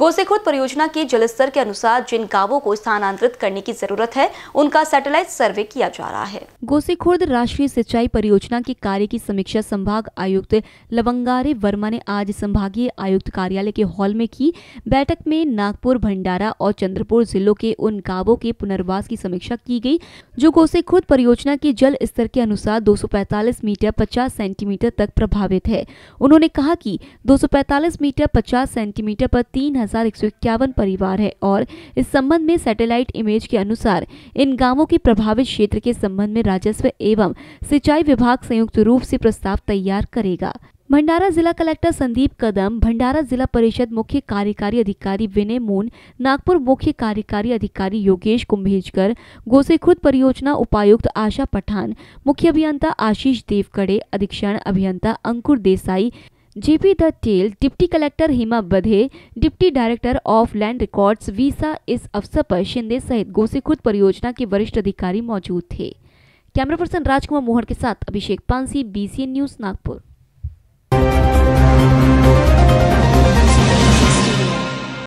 गोसेखुद परियोजना के जलस्तर के अनुसार जिन गाँवों को स्थानांतरित करने की ज़रूरत है, उनका सैटेलाइट सर्वे किया जा रहा है। गोसेखुर्द राष्ट्रीय सिंचाई परियोजना के कार्य की समीक्षा संभाग आयुक्त लवंगारे वर्मा ने आज संभागीय आयुक्त कार्यालय के हॉल में की बैठक में नागपुर, भंडारा और चंद्रपुर जिलों के उन गाँवों के पुनर्वास की समीक्षा की गई, जो गोसेखुर्द परियोजना के जल स्तर के अनुसार 245 मीटर 50 सेंटीमीटर तक प्रभावित है। उन्होंने कहा कि 245 मीटर 50 सेंटीमीटर पर तीन परिवार है और इस संबंध में सैटेलाइट इमेज के अनुसार इन गाँवों के प्रभावित क्षेत्र के संबंध में राजस्व एवं सिंचाई विभाग संयुक्त रूप से प्रस्ताव तैयार करेगा। भंडारा जिला कलेक्टर संदीप कदम, भंडारा जिला परिषद मुख्य कार्यकारी अधिकारी विनय मून नागपुर मुख्य कार्यकारी अधिकारी योगेश कुंभेजकर गोसेखुद परियोजना उपायुक्त आशा पठान, मुख्य अभियंता आशीष देवकड़े, अधीक्षण अभियंता अंकुर देसाई जेपी द tell deputy collector Hima Badhe deputy director of land records visa इस अवसर पर शिंदे सहित गोसेखुद परियोजना के वरिष्ठ अधिकारी मौजूद थे। कैमरा पर्सन राजकुमार मोहन के साथ अभिषेक पांसी बीसीएन न्यूज़ नागपुर।